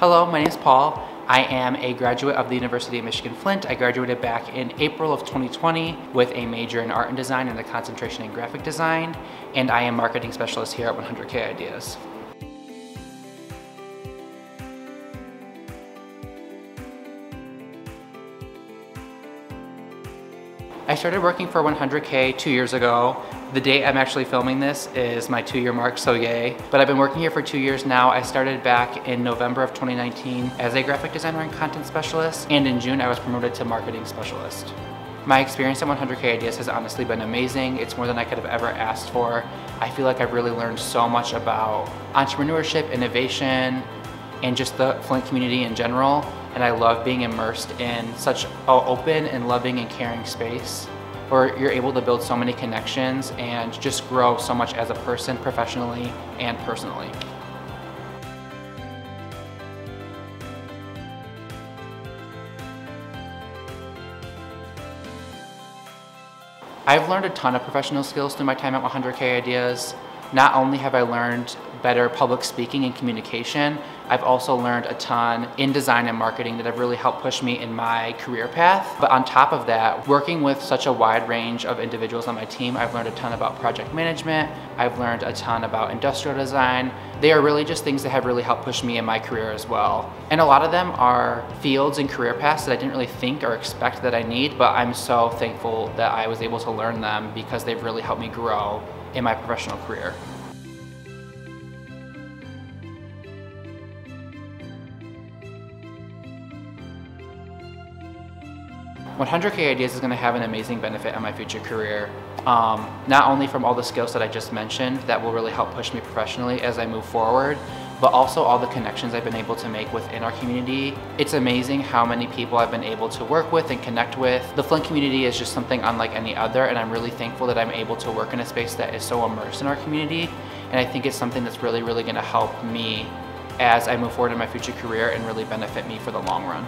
Hello, my name is Paul. I am a graduate of the University of Michigan Flint. I graduated back in April of 2020 with a major in art and design and a concentration in graphic design, and I am marketing specialist here at 100K Ideas. I started working for 100K two years ago. The date I'm actually filming this is my two year mark, so yay. But I've been working here for two years now. I started back in November of 2019 as a graphic designer and content specialist, and in June I was promoted to marketing specialist. My experience at 100K Ideas has honestly been amazing. It's more than I could have ever asked for. I feel like I've really learned so much about entrepreneurship, innovation, and just the Flint community in general. And I love being immersed in such an open and loving and caring space where you're able to build so many connections and just grow so much as a person professionally and personally. I've learned a ton of professional skills through my time at 100K Ideas. Not only have I learned better public speaking and communication, I've also learned a ton in design and marketing that have really helped push me in my career path. But on top of that, working with such a wide range of individuals on my team, I've learned a ton about project management, I've learned a ton about industrial design. They are really just things that have really helped push me in my career as well. And a lot of them are fields and career paths that I didn't really think or expect that I need, but I'm so thankful that I was able to learn them because they've really helped me grow in my professional career. 100K Ideas is going to have an amazing benefit on my future career. Um, not only from all the skills that I just mentioned that will really help push me professionally as I move forward, but also all the connections I've been able to make within our community. It's amazing how many people I've been able to work with and connect with. The Flint community is just something unlike any other and I'm really thankful that I'm able to work in a space that is so immersed in our community and I think it's something that's really, really gonna help me as I move forward in my future career and really benefit me for the long run.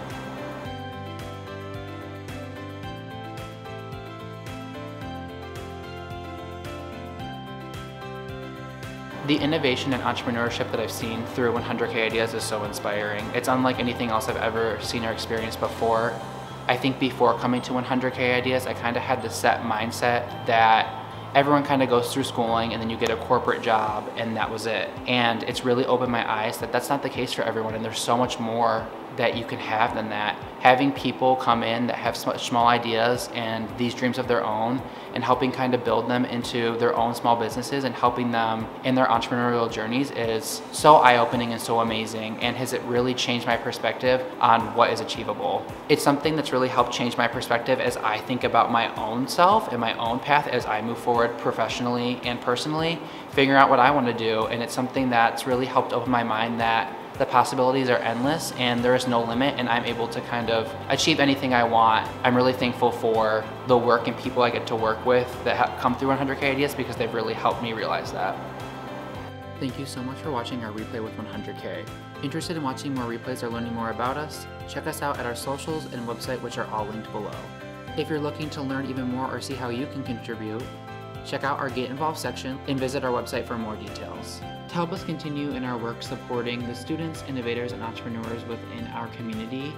The innovation and entrepreneurship that I've seen through 100K Ideas is so inspiring. It's unlike anything else I've ever seen or experienced before. I think before coming to 100K Ideas, I kind of had the set mindset that everyone kind of goes through schooling and then you get a corporate job and that was it. And it's really opened my eyes that that's not the case for everyone and there's so much more that you can have than that. Having people come in that have small ideas and these dreams of their own and helping kind of build them into their own small businesses and helping them in their entrepreneurial journeys is so eye-opening and so amazing and has it really changed my perspective on what is achievable. It's something that's really helped change my perspective as I think about my own self and my own path as I move forward professionally and personally, figuring out what I want to do and it's something that's really helped open my mind that the possibilities are endless and there is no limit and I'm able to kind of achieve anything I want. I'm really thankful for the work and people I get to work with that come through 100K Ideas because they've really helped me realize that. Thank you so much for watching our replay with 100K. Interested in watching more replays or learning more about us? Check us out at our socials and website which are all linked below. If you're looking to learn even more or see how you can contribute, check out our Get Involved section and visit our website for more details. To help us continue in our work supporting the students, innovators, and entrepreneurs within our community,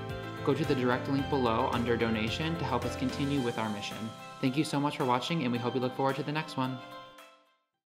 go to the direct link below under donation to help us continue with our mission. Thank you so much for watching and we hope you look forward to the next one.